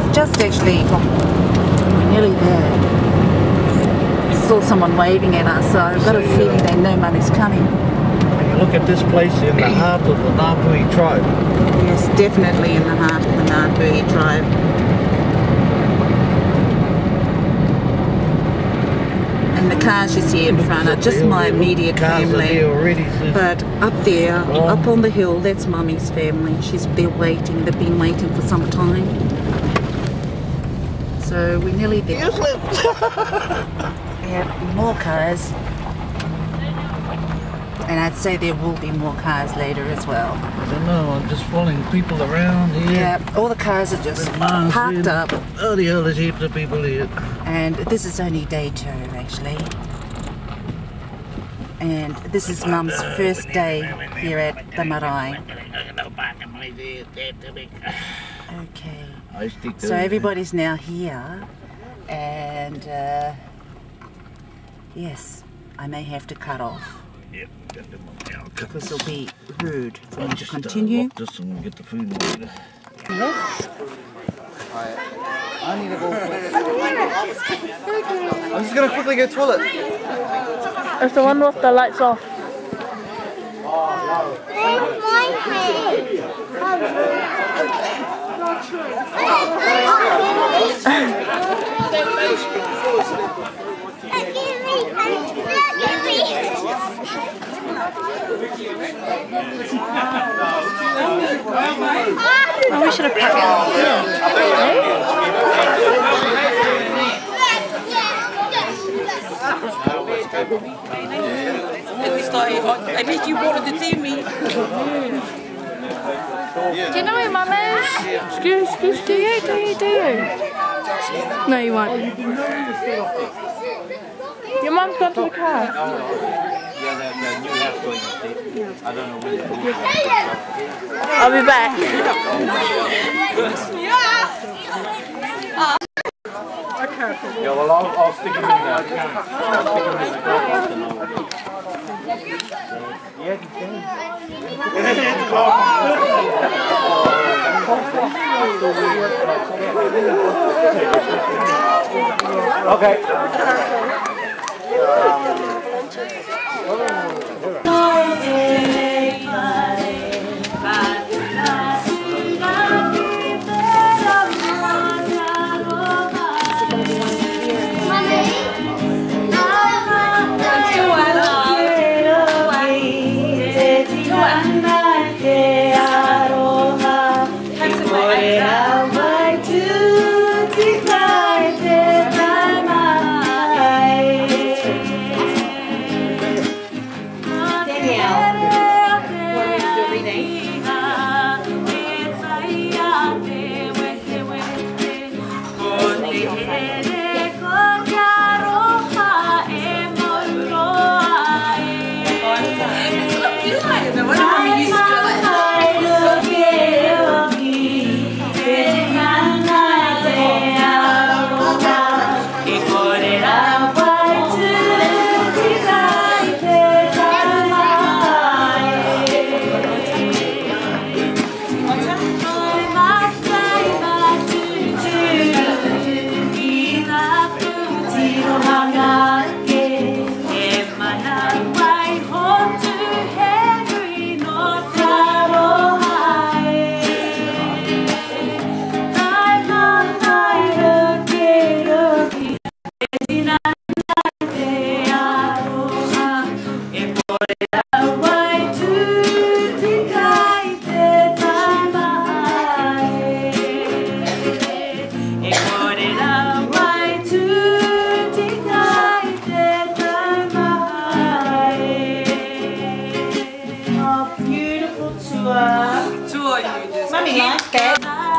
we've just actually, we're nearly there. Saw someone waving at us, so I've got a feeling they know Mummy's coming. When you look at this place in the heart of the Ngāpuhi tribe. Yes, definitely in the heart of the Ngāpuhi tribe. And the cars you see in front are just my immediate there family. But up there, up on the hill, that's Mummy's family. She's they're waiting. They've been waiting for some time. So we're nearly there. Yeah, more cars. And I'd say there will be more cars later as well. I don't know, I'm just following people around here. Yeah, all the cars are just Mars parked in. up. Oh, the hell, there's heaps of people here. And this is only day two, actually. And this is Mum's first day here at the marae. Okay. I stick So everybody's now here, and uh, yes, I may have to cut off Yep, got them up now. Cut because it'll be rude for me to Just, uh, continue. walk this and get the food and eat it. I'm just gonna quickly go to the toilet. It's the one with the lights off. Oh, we should have parked. At I, I, you wanted to see me. Do you know who mum is? Excuse, excuse, do you, do you, do you? No, you won't. Your mum's gone to the car. I'll be back. Yeah, well, I'll, I'll stick him in there. Okay. Two of you just. Mummy likes that.